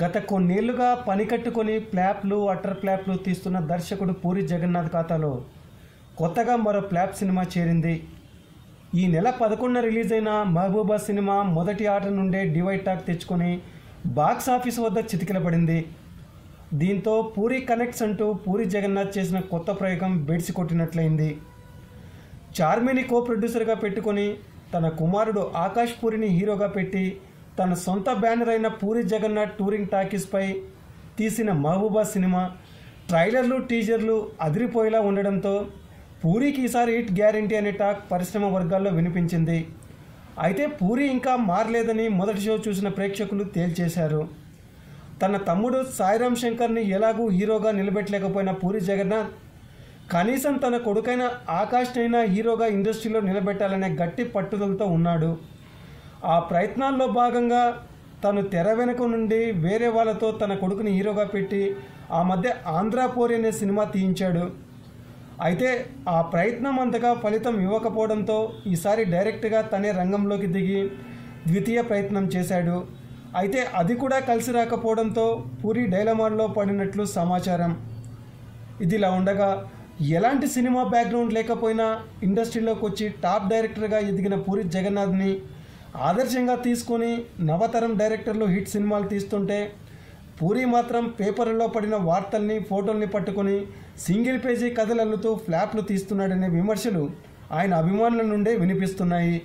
గత కొన్నేళ్ళుగా పని కట్టుకొని ప్లాప్లు అటర్ ప్లాప్లు తీస్తున్న దర్శకుడు పూరి జగన్నాథ్ ఖాతాలో కొత్తగా మరో ప్లాప్ సినిమా చేరింది. ఈ నెల పదకొండున రిలీజ్ అయిన మహబూబా సినిమా మొదటి ఆట నుండే డివైడ్ టాక్ తెచ్చుకొని బాక్స్ ఆఫీస్ వద్ద చితికిలపడింది. దీంతో పూరి కనెక్ట్స్ అంటూ పూరి జగన్నాథ్ చేసిన కొత్త ప్రయోగం బెడిసి కొట్టినట్లయింది. చార్మిని కో ప్రొడ్యూసర్గా పెట్టుకొని తన కుమారుడు ఆకాష్ పూరిని హీరోగా పెట్టి తన సొంత బ్యానర్ అయిన పూరి జగన్నాథ్ టూరింగ్ టాకీస్పై తీసిన మహబూబా సినిమా ట్రైలర్లు టీజర్లు అదిరిపోయేలా ఉండడంతో పూరికి ఈసారి హిట్ గ్యారంటీ అనే టాక్ పరిశ్రమ వర్గాల్లో వినిపించింది. అయితే పూరి ఇంకా మారలేదని మొదటి షో చూసిన ప్రేక్షకులు తేల్చేశారు. తన తమ్ముడు సాయిరామ్ శంకర్ని ఎలాగూ హీరోగా నిలబెట్టలేకపోయిన పూరి జగన్నాథ్ కనీసం తన కొడుకైన ఆకాష్నైనా హీరోగా ఇండస్ట్రీలో నిలబెట్టాలనే గట్టి పట్టుదలతో ఉన్నాడు. ఆ ప్రయత్నాల్లో భాగంగా తను తెర వెనుక నుండి వేరే వాళ్ళతో తన కొడుకుని హీరోగా పెట్టి ఆ మధ్య ఆంధ్రాపోరి అనే సినిమా తీయించాడు. అయితే ఆ ప్రయత్నం అంతగా ఫలితం ఇవ్వకపోవడంతో ఈసారి డైరెక్ట్గా తనే రంగంలోకి దిగి ద్వితీయ ప్రయత్నం చేశాడు. అయితే అది కూడా కలిసి రాకపోవడంతో పూరి డైలమాల్లో పడినట్లు సమాచారం. ఇదిలా ఉండగా ఎలాంటి సినిమా బ్యాక్గ్రౌండ్ లేకపోయినా ఇండస్ట్రీలోకి వచ్చి టాప్ డైరెక్టర్గా ఎదిగిన పూరి జగన్నాథ్ని ఆదర్శంగా తీసుకొని నవతరం డైరెక్టర్లు హిట్ సినిమాలు తీస్తుంటే పూరి మాత్రం పేపర్లో పడిన వార్తల్ని ఫోటోల్ని పట్టుకొని సింగిల్ పేజీ కథలు అల్లుతూ ఫ్లాప్లు తీస్తున్నాడనే విమర్శలు ఆయన అభిమానుల నుండే వినిపిస్తున్నాయి.